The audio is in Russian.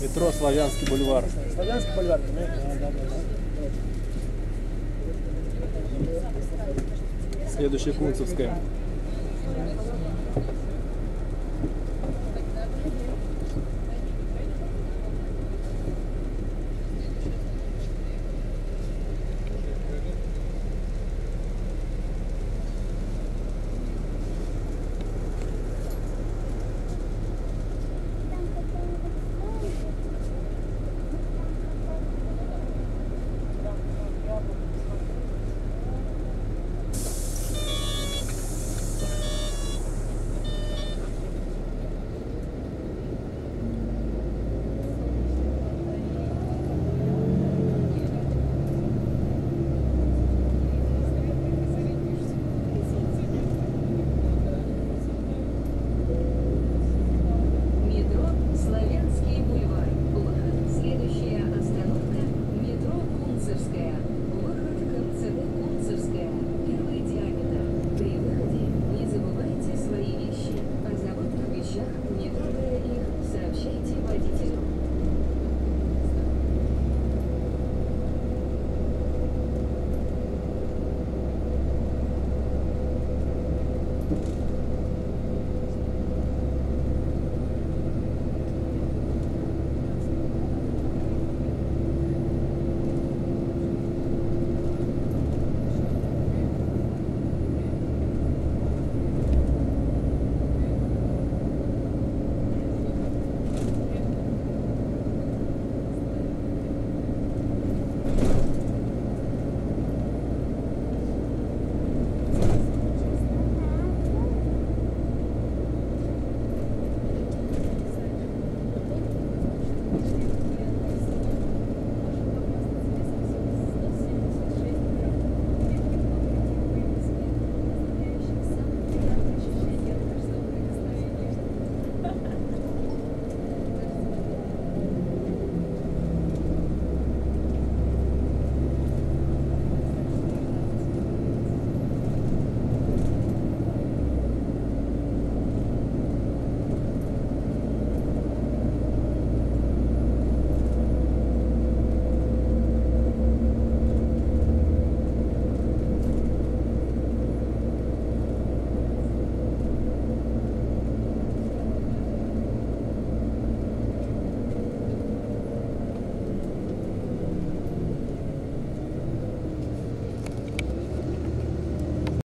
Метро Славянский бульвар. Славянский бульвар, понимаете? Да, да, да. Следующая Кунцевская.